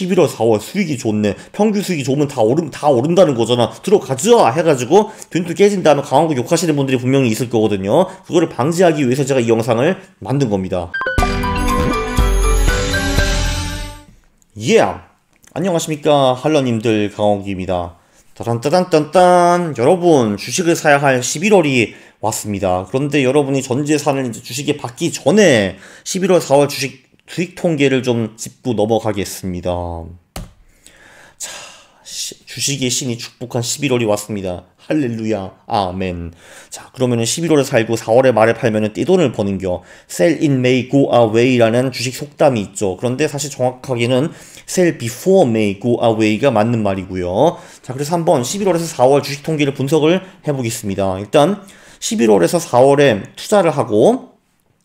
11월, 4월 수익이 좋네. 평균 수익이 좋으면 다 오른, 다 오른다는 거잖아. 들어가자! 해가지고, 균투 깨진 다음에 강한국 욕하시는 분들이 분명히 있을 거거든요. 그거를 방지하기 위해서 제가 이 영상을 만든 겁니다. 예! Yeah. 안녕하십니까. 할러님들 강욱입니다. 따단따단딴딴 여러분 주식을 사야 할 11월이 왔습니다. 그런데 여러분이 전 재산을 이제 주식에 받기 전에 11월 4월 주식 수익 통계를 좀 짚고 넘어가겠습니다. 자, 주식의 신이 축복한 11월이 왔습니다. 할렐루야, 아멘. 자, 그러면은 11월에 살고 4월에 말에 팔면은 떼돈을 버는겨. sell in May, go away라는 주식 속담이 있죠. 그런데 사실 정확하게는 sell before May, go away가 맞는 말이고요. 자, 그래서 한번 11월에서 4월 주식 통계를 분석을 해보겠습니다. 일단 11월에서 4월에 투자를 하고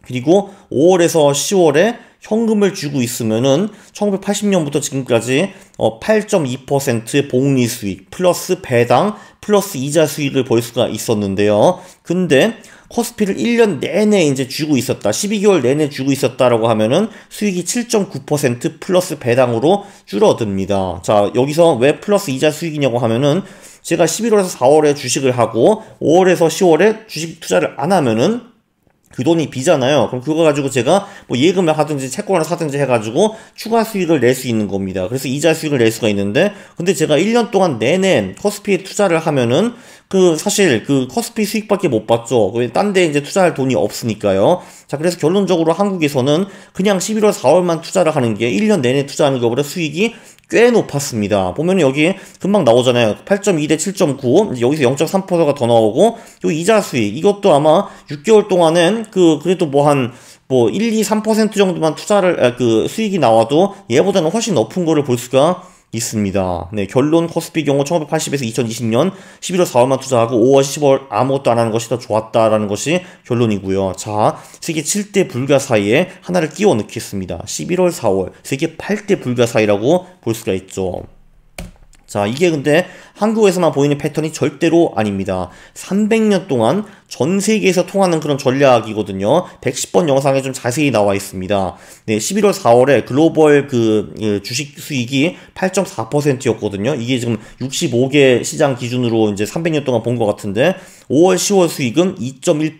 그리고 5월에서 10월에 현금을 주고 있으면은 1980년부터 지금까지 어 8.2%의 복리 수익 플러스 배당 플러스 이자 수익을 볼 수가 있었는데요. 근데 코스피를 1년 내내 이제 주고 있었다. 12개월 내내 주고 있었다라고 하면은 수익이 7.9% 플러스 배당으로 줄어듭니다. 자, 여기서 왜 플러스 이자 수익이냐고 하면은 제가 11월에서 4월에 주식을 하고 5월에서 10월에 주식 투자를 안 하면은 그 돈이 비잖아요. 그럼 그거 가지고 제가 뭐 예금을 하든지 채권을 사든지 해가지고 추가 수익을 낼 수 있는 겁니다. 그래서 이자 수익을 낼 수가 있는데, 근데 제가 1년 동안 내내 커스피에 투자를 하면은 그 사실 그 커스피 수익밖에 못 받죠. 딴 데 이제 투자할 돈이 없으니까요. 자, 그래서 결론적으로 한국에서는 그냥 11월 4월만 투자를 하는 게 1년 내내 투자하는 것보다 수익이 꽤 높았습니다. 보면 여기 금방 나오잖아요. 8.2 대 7.9. 여기서 0.3%가 더 나오고, 요 이자 수익. 이것도 아마 6개월 동안은 그, 그래도 뭐 한, 뭐 1, 2, 3% 정도만 투자를, 아, 그 수익이 나와도 얘보다는 훨씬 높은 거를 볼 수가 있습니다. 네, 결론 코스피 경우 1980에서 2020년 11월 4월만 투자하고 5월 10월 아무것도 안 하는 것이 더 좋았다라는 것이 결론이고요. 자, 세계 7대 불가 사이에 하나를 끼워 넣겠습니다. 11월 4월 세계 8대 불가 사이라고 볼 수가 있죠. 자, 이게 근데 한국에서만 보이는 패턴이 절대로 아닙니다. 300년 동안 전 세계에서 통하는 그런 전략이거든요. 110번 영상에 좀 자세히 나와 있습니다. 네, 11월 4월에 글로벌 그, 그 주식 수익이 8.4%였거든요. 이게 지금 65개 시장 기준으로 이제 300년 동안 본 것 같은데 5월, 10월 수익은 2.1%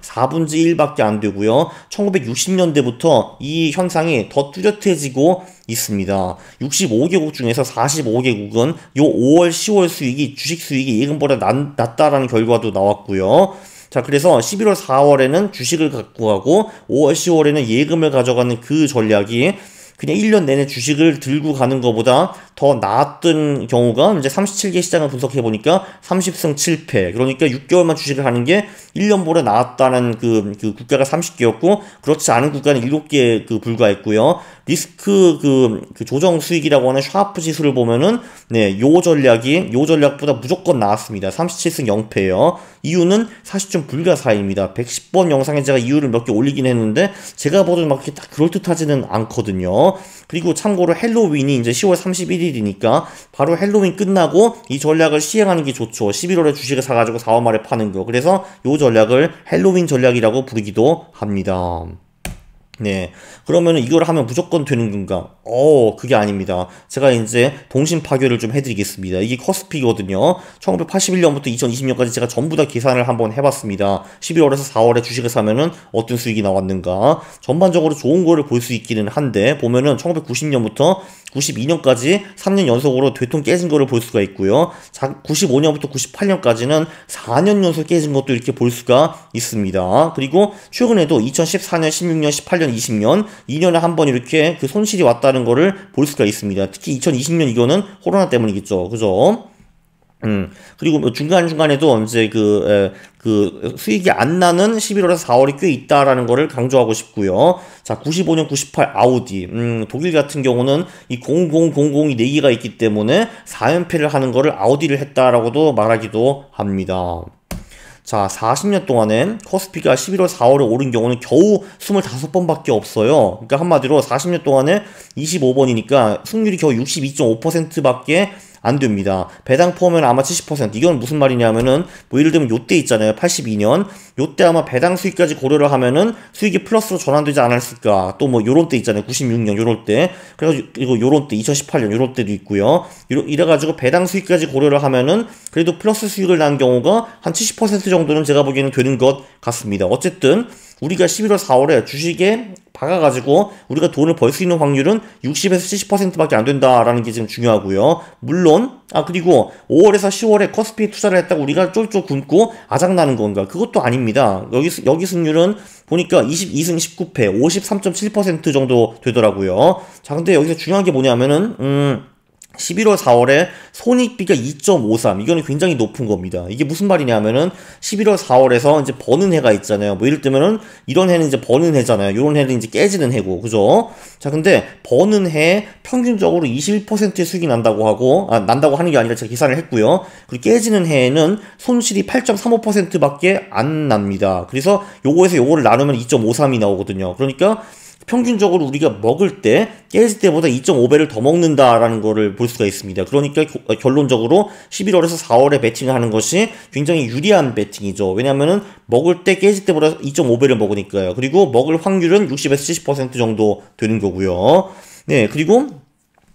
4분의 1밖에 안 되고요. 1960년대부터 이 현상이 더 뚜렷해지고 있습니다. 65개국 중에서 45개국은 요 5월, 10월 수익이 주식 수익이 예금보다 낮, 낮다라는 결과도 나왔고요. 자, 그래서 11월, 4월에는 주식을 갖고 가고 5월, 10월에는 예금을 가져가는 그 전략이 그냥 1년 내내 주식을 들고 가는 것보다 더 나았던 경우가 이제 37개 시장을 분석해 보니까 30승 7패. 그러니까 6개월만 주식을 하는 게 1년 보다 나았다는 그, 그 국가가 30개였고 그렇지 않은 국가는 7개 그 불과했고요. 리스크 그, 그 조정 수익이라고 하는 샤프 지수를 보면은 네, 요 전략이 요 전략보다 무조건 나왔습니다. 37승 0패예요. 이유는 사실 좀 불가사의입니다. 110번 영상에 제가 이유를 몇 개 올리긴 했는데 제가 보면 막 이렇게 딱 그럴듯하지는 않거든요. 그리고 참고로 헬로윈이 이제 10월 31일 이니까 바로 헬로윈 끝나고 이 전략을 시행하는 게 좋죠. 11월에 주식을 사가지고 4월 말에 파는 거. 그래서 이 전략을 헬로윈 전략이라고 부르기도 합니다. 네. 그러면 이걸 하면 무조건 되는 건가? 어, 그게 아닙니다. 제가 이제 동심 파괴를 좀 해드리겠습니다. 이게 코스피거든요. 1981년부터 2020년까지 제가 전부 다 계산을 한번 해봤습니다. 12월에서 4월에 주식을 사면은 어떤 수익이 나왔는가. 전반적으로 좋은 거를 볼 수 있기는 한데, 보면은 1990년부터 92년까지 3년 연속으로 되통 깨진 거를 볼 수가 있고요. 95년부터 98년까지는 4년 연속 깨진 것도 이렇게 볼 수가 있습니다. 그리고 최근에도 2014년, 16년, 18년, 20년 2년에 한 번 이렇게 그 손실이 왔다는 거를 볼 수가 있습니다. 특히 2020년 이거는 코로나 때문이겠죠. 그죠? 음, 그리고 뭐 중간중간에도 이제 그, 에, 그 수익이 안 나는 11월에서 4월이 꽤 있다라는 거를 강조하고 싶고요. 자, 95년 98 아우디. 음, 독일 같은 경우는 이 0000이 4개가 있기 때문에 4연패를 하는 거를 아우디를 했다라고도 말하기도 합니다. 자, 40년 동안에 코스피가 11월 4월에 오른 경우는 겨우 25번밖에 없어요. 그러니까 한마디로 40년 동안에 25번이니까 승률이 겨우 62.5%밖에 안 됩니다. 배당 포함은 아마 70%. 이건 무슨 말이냐면은 뭐 예를 들면 요때 있잖아요. 82년. 요때 아마 배당 수익까지 고려를 하면은 수익이 플러스로 전환되지 않았을까. 또 뭐 요런 때 있잖아요. 96년 요럴 때. 그래가지고 이거 요런 때 2018년 요럴 때도 있고요. 이래 가지고 배당 수익까지 고려를 하면은 그래도 플러스 수익을 난 경우가 한 70% 정도는 제가 보기에는 되는 것 같습니다. 어쨌든 우리가 11월 4월에 주식에 박아가지고 우리가 돈을 벌 수 있는 확률은 60에서 70%밖에 안 된다라는 게 지금 중요하고요. 물론 아 그리고 5월에서 10월에 커스피에 투자를 했다고 우리가 쫄쫄 굶고 아작나는 건가? 그것도 아닙니다. 여기 여기 승률은 보니까 22승 19패 53.7% 정도 되더라고요. 자 근데 여기서 중요한 게 뭐냐면은 음 11월 4월에 손익비가 2.53 이거는 굉장히 높은 겁니다. 이게 무슨 말이냐면은 11월 4월에서 이제 버는 해가 있잖아요. 뭐 예를 들면은 이런 해는 이제 버는 해잖아요. 이런 해는 이제 깨지는 해고 그죠? 자 근데 버는 해 평균적으로 21%의 수익이 난다고 하고 아 난다고 하는 게 아니라 제가 계산을 했고요. 그리고 깨지는 해에는 손실이 8.35%밖에 안 납니다. 그래서 요거에서 요거를 나누면 2.53이 나오거든요. 그러니까 평균적으로 우리가 먹을 때 깨질 때보다 2.5배를 더 먹는다라는 거를 볼 수가 있습니다. 그러니까 어, 결론적으로 11월에서 4월에 베팅을 하는 것이 굉장히 유리한 베팅이죠. 왜냐하면은 먹을 때 깨질 때보다 2.5배를 먹으니까요. 그리고 먹을 확률은 60에서 70% 정도 되는 거고요. 네, 그리고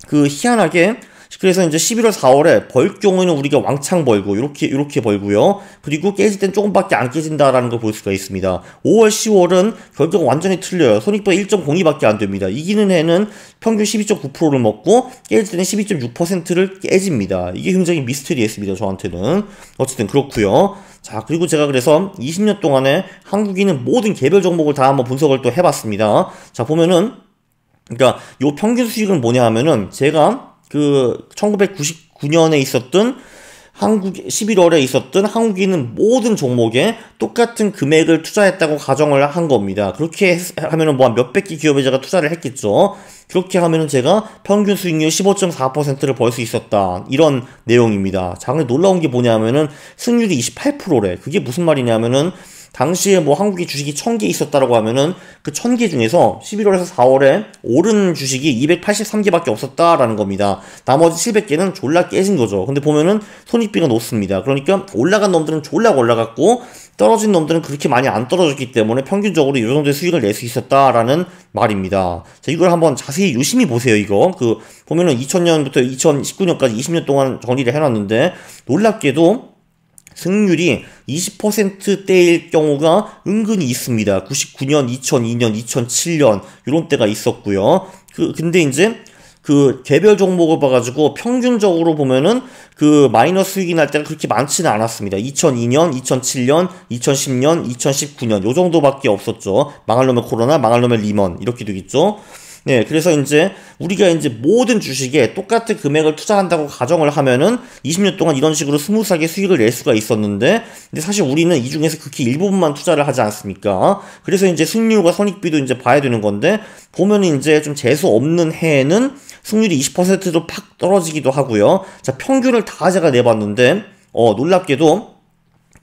그 희한하게 그래서 이제 11월 4월에 벌 경우에는 우리가 왕창 벌고 이렇게 이렇게 벌고요. 그리고 깨질 땐 조금밖에 안 깨진다라는 걸 볼 수가 있습니다. 5월 10월은 결국 완전히 틀려요. 손익도 1.02밖에 안 됩니다. 이기는 해는 평균 12.9%를 먹고 깨질 때는 12.6%를 깨집니다. 이게 굉장히 미스터리했습니다. 저한테는. 어쨌든 그렇고요. 자, 그리고 제가 그래서 20년 동안에 한국인은 모든 개별 종목을 다 한번 분석을 또 해봤습니다. 자, 보면은, 그러니까 요 평균 수익은 뭐냐 하면은 제가 그 1999년에 있었던 한국 11월에 있었던 한국인은 모든 종목에 똑같은 금액을 투자했다고 가정을 한 겁니다. 그렇게 하면은 뭐 몇백 개 기업에 제가 투자를 했겠죠. 그렇게 하면은 제가 평균 수익률 15.4%를 벌 수 있었다. 이런 내용입니다. 자, 근데 놀라운 게 뭐냐면은 승률이 28%래. 그게 무슨 말이냐면은 당시에 뭐 한국에 주식이 1000개 있었다라고 하면은 그 1000개 중에서 11월에서 4월에 오른 주식이 283개밖에 없었다라는 겁니다. 나머지 700개는 졸라 깨진 거죠. 근데 보면은 손익비가 높습니다. 그러니까 올라간 놈들은 졸라 올라갔고 떨어진 놈들은 그렇게 많이 안 떨어졌기 때문에 평균적으로 이 정도의 수익을 낼 수 있었다라는 말입니다. 자, 이걸 한번 자세히 유심히 보세요, 이거. 그, 보면은 2000년부터 2019년까지 20년 동안 정리를 해놨는데, 놀랍게도 승률이 20%대일 경우가 은근히 있습니다. 99년, 2002년, 2007년 이런 때가 있었고요. 그 근데 이제 그 개별 종목을 봐가지고 평균적으로 보면은 그 마이너스 수익이 날 때가 그렇게 많지는 않았습니다. 2002년, 2007년, 2010년, 2019년 요 정도밖에 없었죠. 망할 놈의 코로나, 망할 놈의 리먼 이렇게 되겠죠. 네, 그래서 이제 우리가 이제 모든 주식에 똑같은 금액을 투자한다고 가정을 하면은 20년 동안 이런 식으로 smooth하게 수익을 낼 수가 있었는데, 근데 사실 우리는 이 중에서 극히 일부분만 투자를 하지 않습니까? 그래서 이제 승률과 손익비도 이제 봐야 되는 건데, 보면 이제 좀 재수 없는 해에는 승률이 20%도 팍 떨어지기도 하고요. 자, 평균을 다 제가 내봤는데, 어, 놀랍게도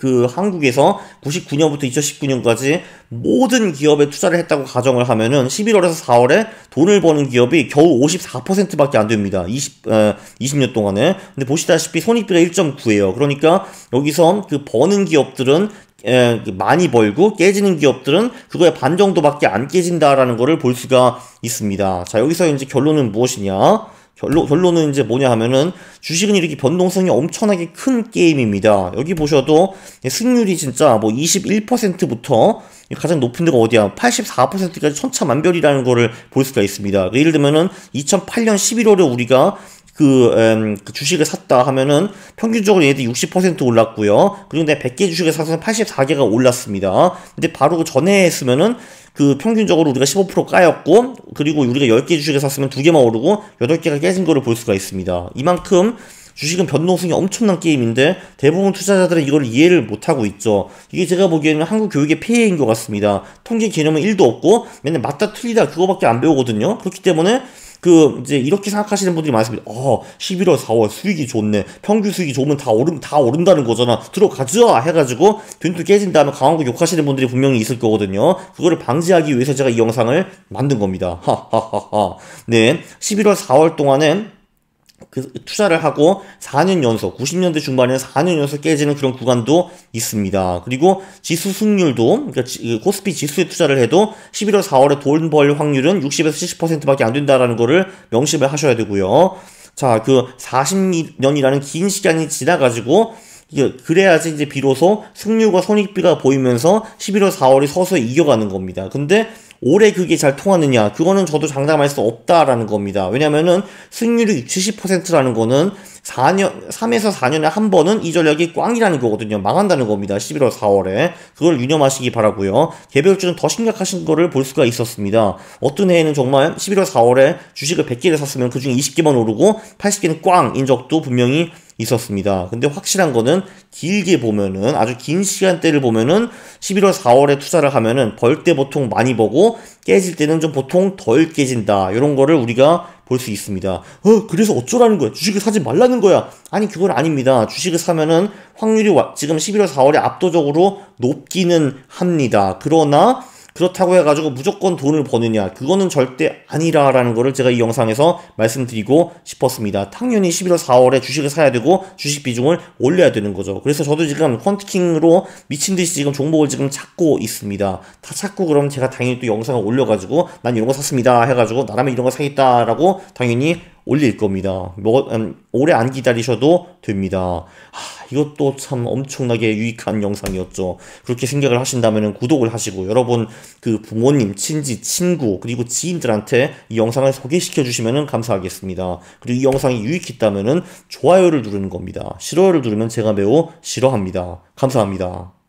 그 한국에서 99년부터 2019년까지 모든 기업에 투자를 했다고 가정을 하면은 11월에서 4월에 돈을 버는 기업이 겨우 54%밖에 안 됩니다. 20, 에, 20년 동안에. 근데 보시다시피 손익비가 1.9예요. 그러니까 여기서 그 버는 기업들은 에, 많이 벌고 깨지는 기업들은 그거의 반 정도밖에 안 깨진다라는 거를 볼 수가 있습니다. 자, 여기서 이제 결론은 무엇이냐? 결론, 결론은 이제 뭐냐 하면은 주식은 이렇게 변동성이 엄청나게 큰 게임입니다. 여기 보셔도 승률이 진짜 뭐 21%부터 가장 높은 데가 어디야? 84%까지 천차만별이라는 거를 볼 수가 있습니다. 예를 들면은 2008년 11월에 우리가 그, 음, 그 주식을 샀다 하면은 평균적으로 얘들 60% 올랐고요. 그리고 내가 100개 주식을 사서 84개가 올랐습니다. 근데 바로 그 전에 했으면은 그 평균적으로 우리가 15% 까였고 그리고 우리가 10개 주식을 샀으면 2개만 오르고 8개가 깨진 거를 볼 수가 있습니다. 이만큼 주식은 변동성이 엄청난 게임인데 대부분 투자자들은 이걸 이해를 못하고 있죠. 이게 제가 보기에는 한국 교육의 폐해인 것 같습니다. 통계 개념은 1도 없고 맨날 맞다 틀리다 그거밖에 안 배우거든요. 그렇기 때문에 그 이제 이렇게 생각하시는 분들이 많습니다. 어, 11월, 4월 수익이 좋네. 평균 수익이 좋으면 다 오른 다 오른다는 거잖아. 들어가자 해가지고 균도 깨진 다음에 강한 거 욕하시는 분들이 분명히 있을 거거든요. 그거를 방지하기 위해서 제가 이 영상을 만든 겁니다. 하하하하. 네, 11월, 4월 동안에 그 투자를 하고 4년 연속, 90년대 중반에 4년 연속 깨지는 그런 구간도 있습니다. 그리고 지수 승률도, 그러니까 지, 그 코스피 지수에 투자를 해도 11월, 4월에 돈 벌 확률은 60에서 70%밖에 안 된다라는 거를 명심을 하셔야 되고요. 자, 그 40년이라는 긴 시간이 지나가지고 그래야지 이제 비로소 승률과 손익비가 보이면서 11월, 4월이 서서히 이겨가는 겁니다. 근데 올해 그게 잘 통하느냐? 그거는 저도 장담할 수 없다라는 겁니다. 왜냐면은 승률이 70%라는 거는 4년, 3에서 4년에 한 번은 이 전략이 꽝이라는 거거든요. 망한다는 겁니다. 11월, 4월에. 그걸 유념하시기 바라고요 개별주는 더 심각하신 거를 볼 수가 있었습니다. 어떤 해에는 정말 11월, 4월에 주식을 100개를 샀으면 그 중에 20개만 오르고 80개는 꽝인 적도 분명히 있었습니다. 근데 확실한 거는 길게 보면은 아주 긴 시간대를 보면은 11월 4월에 투자를 하면은 벌 때 보통 많이 보고 깨질 때는 좀 보통 덜 깨진다. 이런 거를 우리가 볼 수 있습니다. 어, 그래서 어쩌라는 거야? 주식을 사지 말라는 거야? 아니, 그건 아닙니다. 주식을 사면은 확률이 지금 11월 4월에 압도적으로 높기는 합니다. 그러나 그렇다고 해가지고 무조건 돈을 버느냐 그거는 절대 아니라라는 거를 제가 이 영상에서 말씀드리고 싶었습니다. 당연히 11월 4월에 주식을 사야 되고 주식 비중을 올려야 되는 거죠. 그래서 저도 지금 퀀트킹으로 미친 듯이 지금 종목을 지금 찾고 있습니다. 다 찾고 그럼 제가 당연히 또 영상을 올려가지고 난 이런 거 샀습니다 해가지고 나라면 이런 거 사겠다라고 당연히 올릴 겁니다. 뭐, 음, 오래 안 기다리셔도 됩니다. 하, 이것도 참 엄청나게 유익한 영상이었죠. 그렇게 생각을 하신다면 구독을 하시고 여러분 그 부모님, 친지, 친구 그리고 지인들한테 이 영상을 소개시켜 주시면 감사하겠습니다. 그리고 이 영상이 유익했다면 좋아요를 누르는 겁니다. 싫어요를 누르면 제가 매우 싫어합니다. 감사합니다.